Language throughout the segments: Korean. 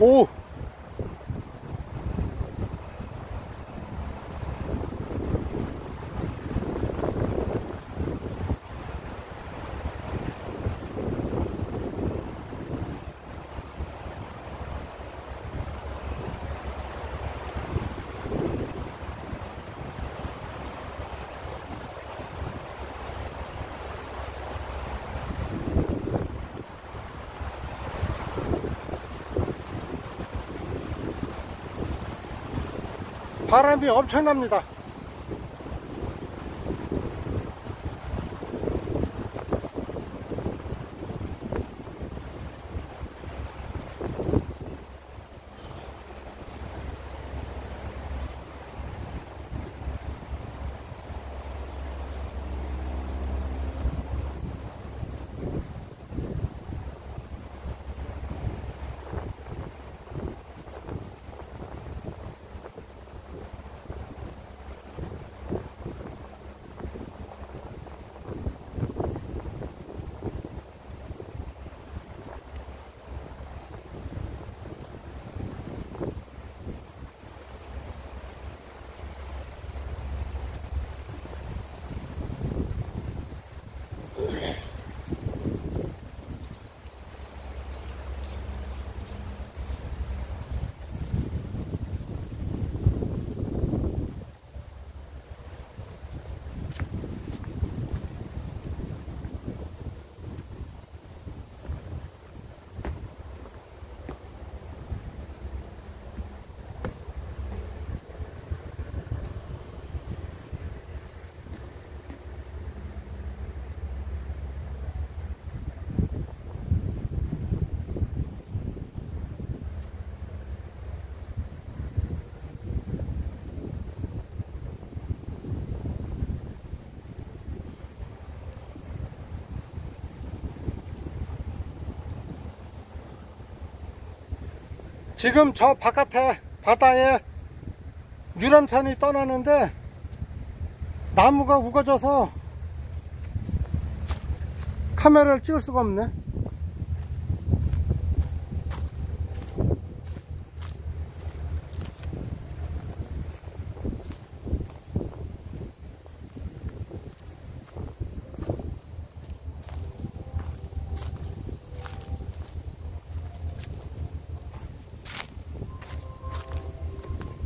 오! 바람이 엄청납니다. 지금 저 바깥에 바다에 유람선이 떠나는데 나무가 우거져서 카메라를 찍을 수가 없네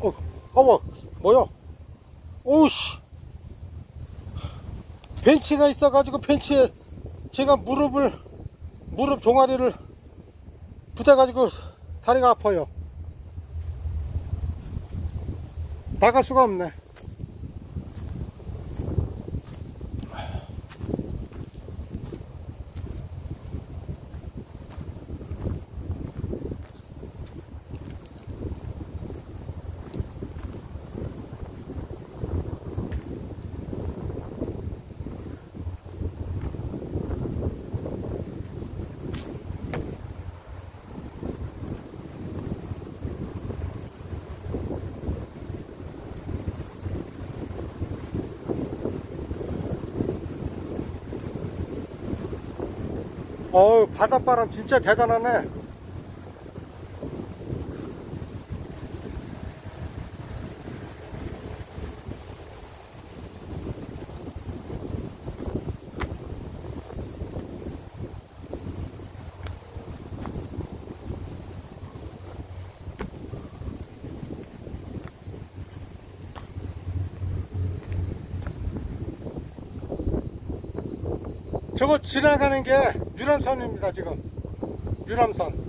어, 어머, 뭐야? 오우씨. 벤치가 있어가지고 벤치에 제가 무릎을, 무릎 종아리를 붙여가지고 다리가 아파요. 나갈 수가 없네. 어우, 바닷바람 진짜 대단하네. 저거 지나가는 게 유람선입니다, 지금. 유람선.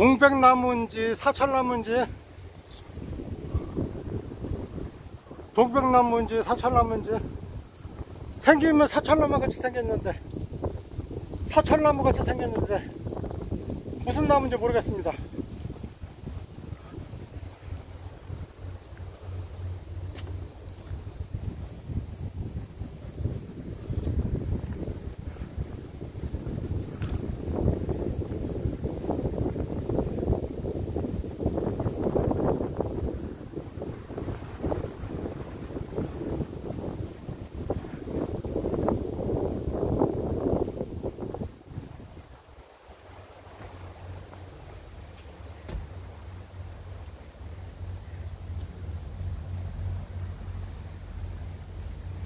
동백나무인지 사철나무인지 동백나무인지 사철나무인지 생기면 사철나무 같이 생겼는데 사철나무 같이 생겼는데 무슨 나무인지 모르겠습니다